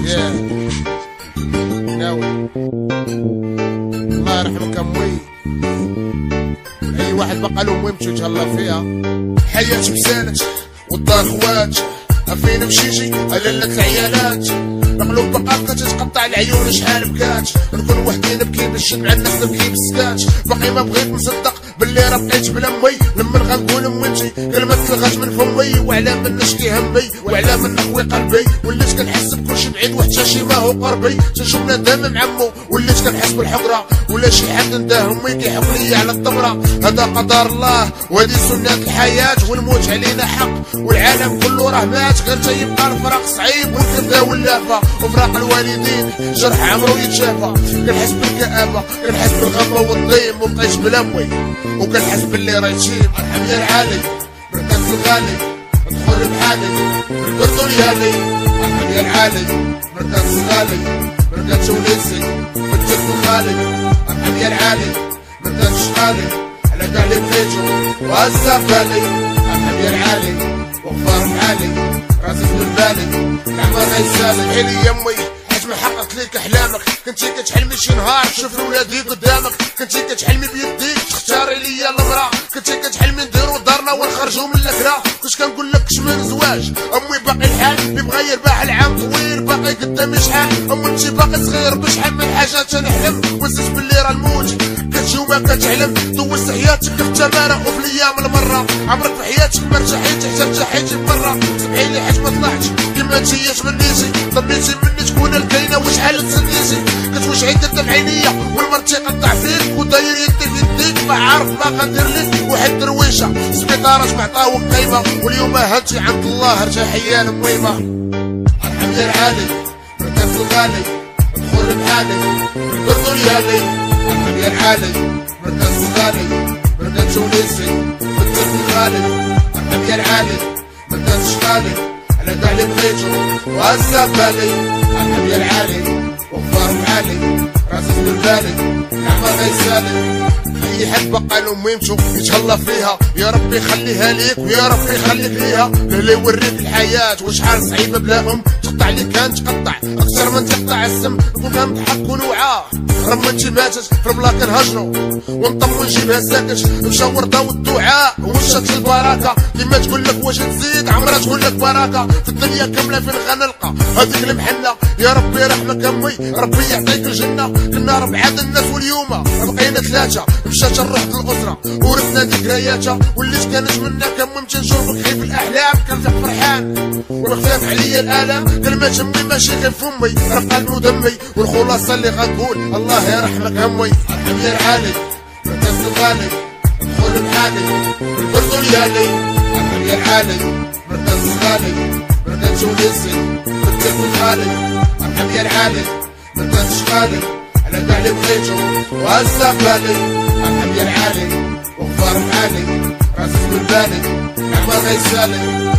Yeah. ناوي الله يرحمك أمي. أي واحد بقى له مهم تهلا فيها. حياة بسالت والدار خوات فين مشيتي ليلة العيالات. القلوب بقى تتقطع العيون شحال بكات نكون وحدي نبكي باش مع الناس نبكي بالسكات باقي ما بغيت نصدق باللي راه بقيت بلا مي لما غنقول امتي كلمة تلغات من فمي. وعلى من نشكي همي وعلى من نقوي قلبي. وليت كنحس بكلشي بعيد وحتى شي ما هو قربي. تنشوف ندم معمو وليت كنحس بالحقرة. ولا شي حد نداه امي كيحق ليا على الطمرة هذا قدر الله وهذه سنة الحياة والموت علينا حق. والعالم كله راه مات غير تيبقى الفراق صعيب. والكذا واللافة وفراق الوالدين. جرح عمرو يتشافى. كنحس بالكآبة كنحس بالغمة والضيم وبقيت بلا موي. وكنحس باللي راه يشيب ارحم يا العالي. بركات الغالي. ندخل بحالي ركبتو ليالي ارحم يا العالي. بركات الغالي. بركات وليسي. بنتك الخالي ارحم يا العالي. بركات شغالي على كاع اللي بغيتو. والسفالي ارحم يا العالي. وغفار بحالي راسك من بالي. العمر غيسالك عيني كتحلمي شي نهار. تشوف ولادي قدامك. كنتي كتحلمي بيديك تختاري ليا المرا كنتي كتحلمي نديرو دارنا ونخرجو من الكرا كنت كنقول لك من زواج. أمي باقي الحال. بيبغى يربح العام طويل. باقي قدامي شحال. أمي انتي باقي صغير. بشحال من حاجات تنحلم. ونسيت باللي راه الموت. كتجي وما كتعلم دوزت حياتك في التمارة وفي الأيام المرة. عمرك في حياتك ما ارتحيتي حتى ارتحيتي برا. سمحيلي حيت ما طلعتش. كيما انتي تمنيتي ضميتي مني تكون الكاينة. وشحال والمرتي قطع فيك وداير يدك يديك ما عارف ما غندير لك واحد درويشة. سبيطارات معطاو قايمة. واليوم هاتي عند الله ارتاحية المهمة أرحم يا العالي ركب الغالي ادخل بحالي ركبتو ليالي أرحم يا العالي مركز الغالي مركز تونسي مركز الغالي أرحم يا العالي مركز شغالي على كاع اللي بغيتو والسفالي أرحم يا العالي وغفار بحالي راسك من بالي العمر غيسالي اي حد بقى له ميمتو يتهلا فيها. يا ربي خليها ليك ويا ربي خليك ليها. اللي يوريك الحياة وشحال صعيبة بلا ام تقطع اللي كان تقطع. أكثر من تقطع السم نكون كنضحك ونوعاه رمتي ماتت في البلاك نهجرو. ونطم ونجيبها ساكت مشى ورده والدعاء وشات البركة؟ كيما تقول لك واش تزيد عمرها تقول لك بركة. في الدنيا كاملة فين غنلقى؟ هذيك المحنة. يا ربي رحمك امي ربي يعطيك الجنة. كنا ربعة الناس واليوم. بقينا ثلاثة مشات الروح الاسره ورثنا ذكرياتها وليت كانت منا كمم تنشوفك خيف الأحلام. كنت فرحان. وخفاف عليا الآلام. كلمات أمي. ماشي غير فمي راه قلبي ودمي والخلاصه اللي غنقول الله يرحمك همي يا العالي مركز الغالي. ادخل بحالي. البرد ليالي. يا العالي مركز الغالي. مركز تونسي مركز الغالي. أرحم يا العالي مركز شغالي. على اللي بغيتو. والسفالي أرحم يا العالي وغفار بحالي. راسك من بالي العمر غيسالي